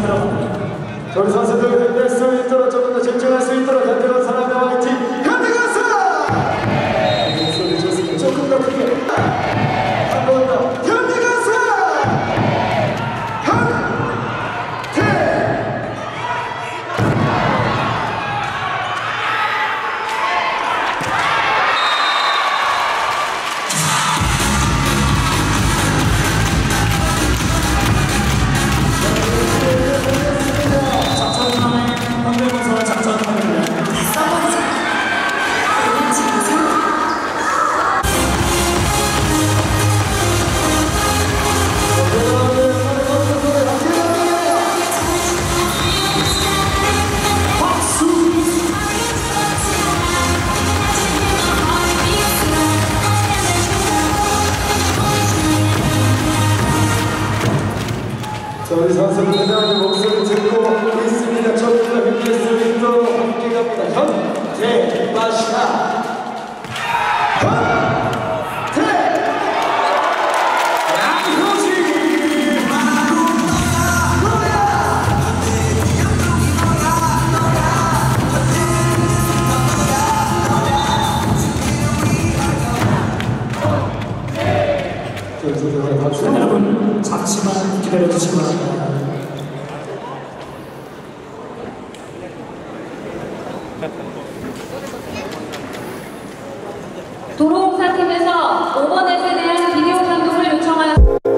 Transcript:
자, 우리 선수들 힘낼 수 있도록 조금 더 집중할 수 있도록 사 자, 우리 선수분들 목소리 듣고 있습니다. 힘낼 수 있도록 함께 갑니다. 마시아 우리 선수들 박수. 여러분 잠시만 내려 주시기 바랍니다. 도로공사팀에서 5번에 대한 비디오 감독을 요청하였습니다.